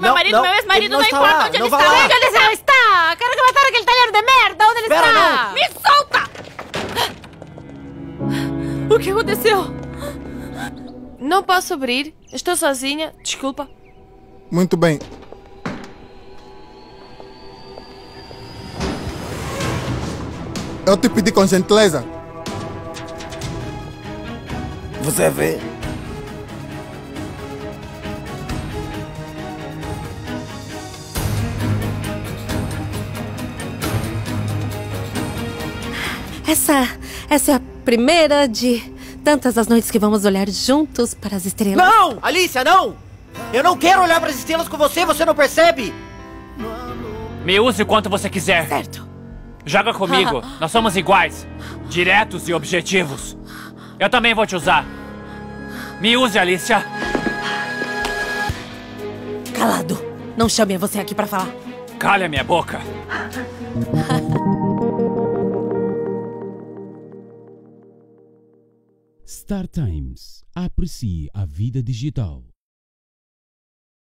meu Não, marido, não, meu ex-marido, não, não importa lá, onde não ele está. Onde ele está? está? Quero que matar aquele talher de merda. Onde ele Espera, está? não. Me solta! O que aconteceu? Não posso abrir. Estou sozinha. Desculpa. Muito bem. Eu te pedi com gentileza. Você vê? Essa, essa é a primeira de tantas as noites que vamos olhar juntos para as estrelas. Não! Alicia, não! Eu não quero olhar para as estrelas com você, você não percebe? Me use o quanto você quiser. Certo. Joga comigo. Nós somos iguais. Diretos e objetivos. Eu também vou te usar. Me use, Alicia. Calado. Não chame você aqui para falar. Calha minha boca. Star Times. Aprecie a vida digital.